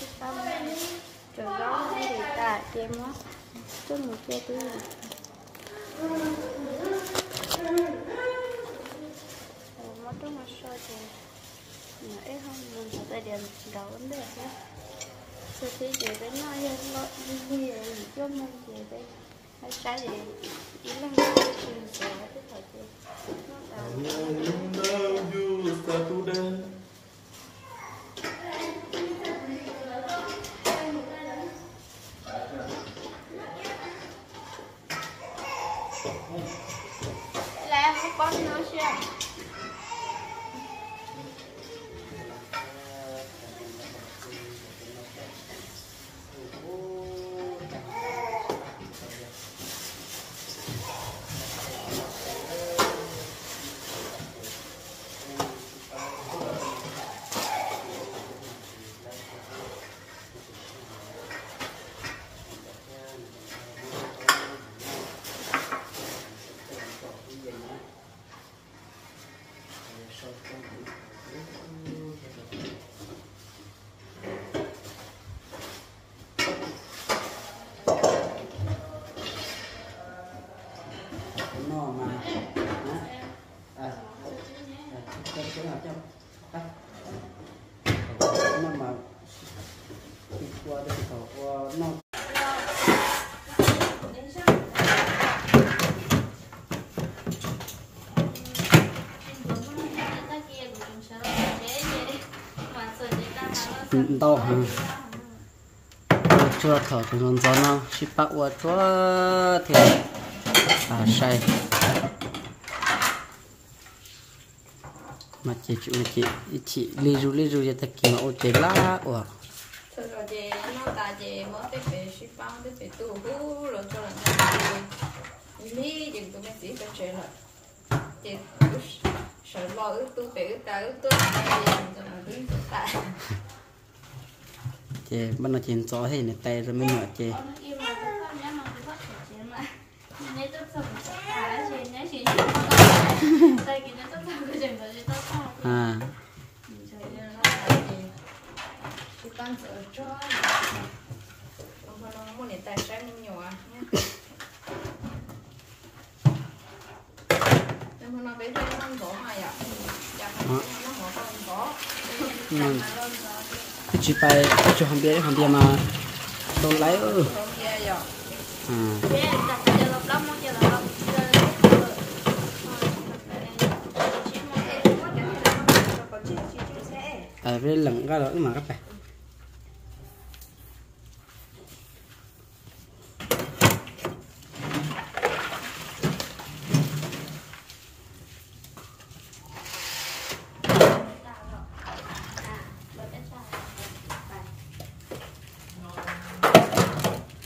cái tâm đó thì ta em á chút một che thứ mất chút một số thì nó ít không mình phải tại điểm đầu vấn đề nhé sau khi về đến nó yên lo gì cho mình về đây hay trái gì ý là mình sẽ cái thời đâu hả chua thở thì còn gió nó chỉ bắt qua chua thì à say mà chị chị chị chị li ru li ru cho ta kia mà ô chế lá ủa thôi rồi chị nó ta chị mới tới về ship bao tới về tủ hú rồi cho là nó lý chừng cũng mình chỉ phải chơi rồi chị sợ lo ước tu về ước ta ước tu nó chị bắt nó chín gió thế này tay rồi mới nhỏ chị à con sợ cho nó để mà nó bé đây nó không ạ dạ nó có con có Ừ. cái chị bay cái chỗ không biết không biết mà đâu lấy ạ à à với lần ra đó mà các bạn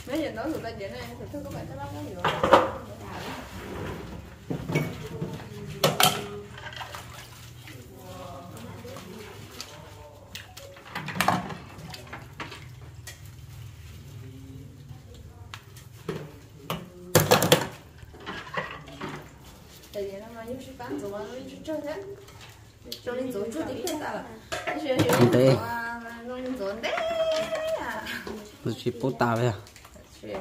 mấy giờ nói tụi ta vậy này thực thức các bạn thấy nó có hiểu tại vì nó mà như sư bán rồi nó đi chơi thế cho nên rồi chút tí ta là Không tệ. nó nên rồi đấy à nó chỉ bố tao vậy à Chuyện.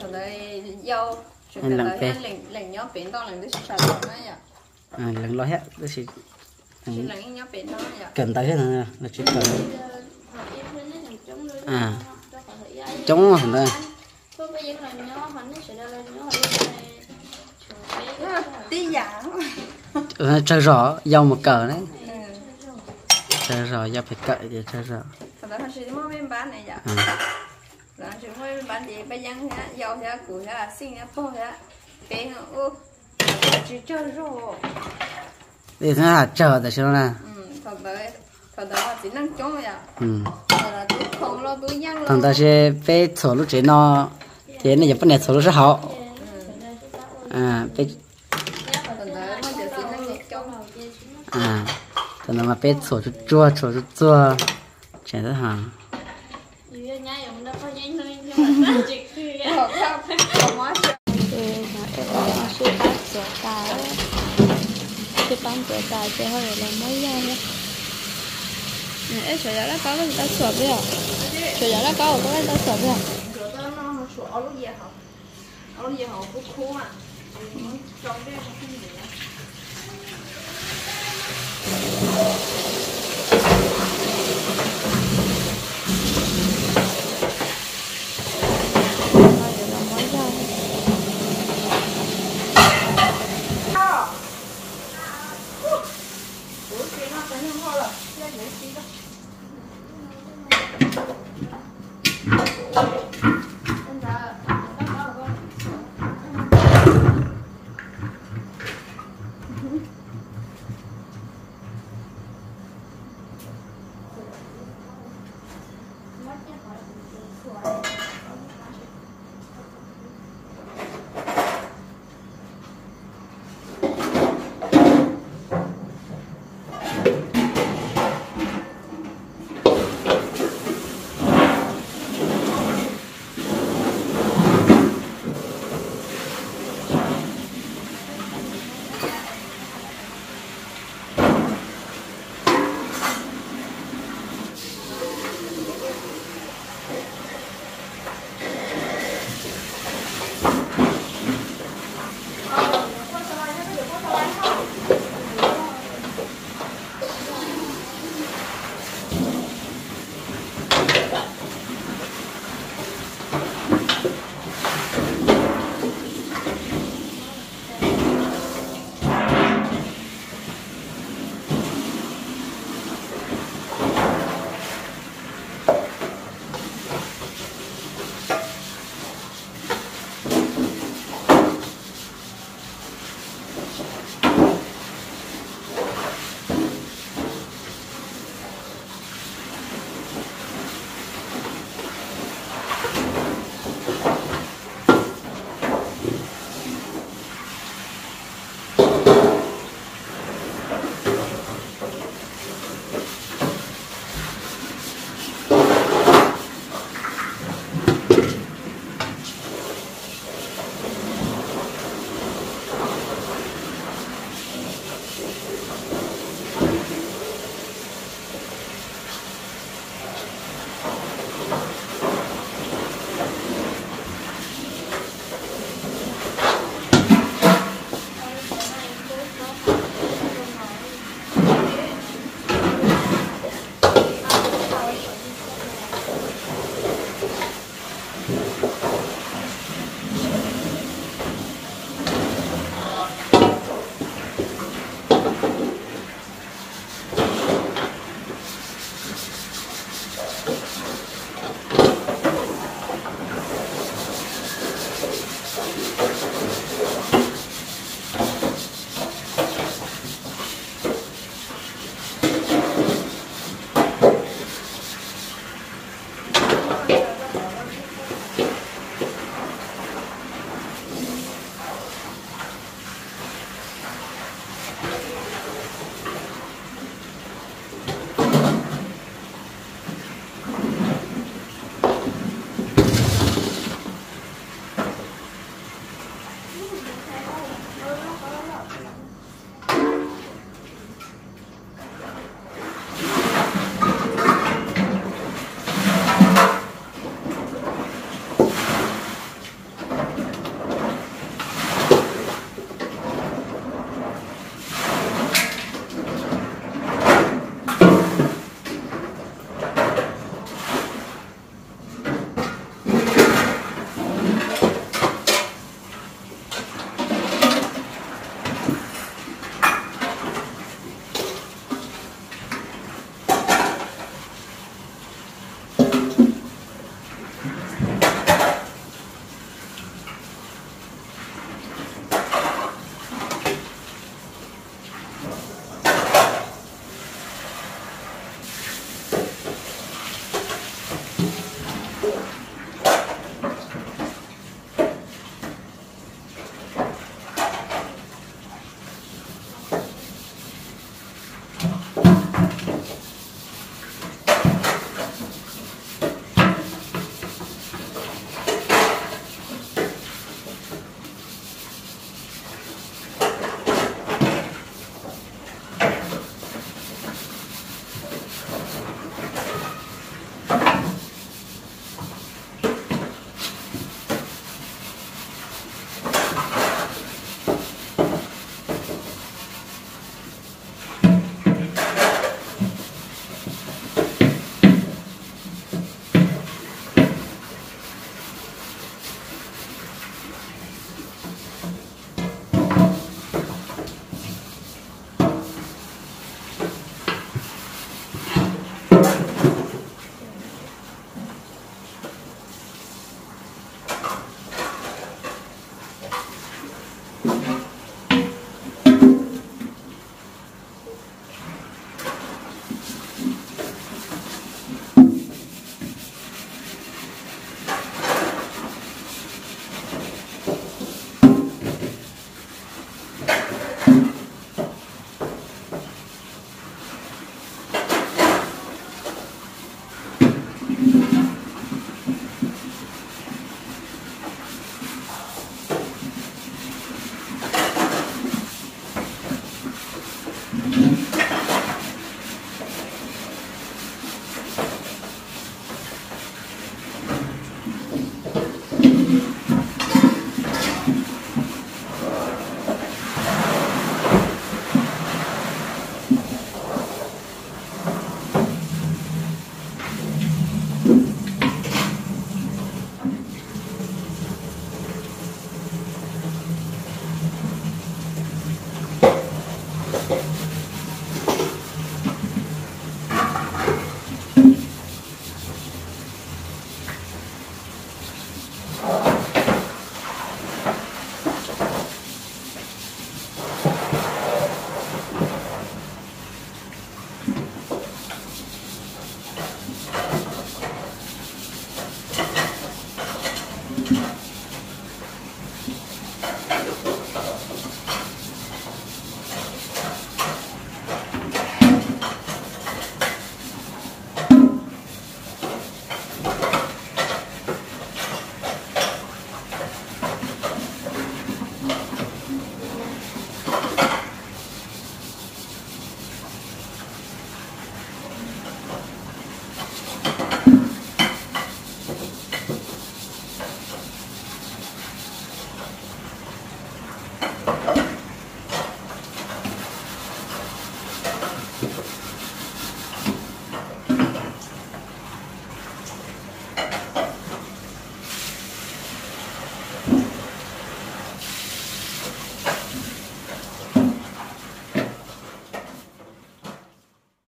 thằng đây dâu. Chúng Anh ta làm tới phê. lệnh lệnh nhó biển to lệnh đứa sạch đó nhá à lần lo hết đó đó nhá cần tới hết rồi là chỉ cần. À. chống mà đây tí giảng. Ờ, chơi rõ dâu một cờ đấy. Ừ. chơi rõ dâu phải cậy để chơi rõ rồi chỉ mua bên bán gì? Bây giờ dâu nhá củ nhá xin nhá bò nhá bé ô chỉ chơi rồi để thế là chờ để cho là ừ thằng đấy thằng đó chỉ năng chống nhá ừ. thằng đó tôi không lo tôi nhang lo thằng ta sẽ phải số lúc chế nó chế này giờ vấn đề số lúc sẽ hậu à phải thằng đấy mà chỉ chỉ năng nhẹ chống à thằng nó mà phải số chút chua số chút chua chế sự phát cái tài sự phát tài sẽ hơi là mấy giờ nhé Nè, chỗ đó là có người ta sửa bây giờ Chỗ đó là có người ta sửa bây giờ Chỗ đó nó nó sủa lúc gì hả? Áo lúc gì hả? Khô khô mà. Trong đây không gì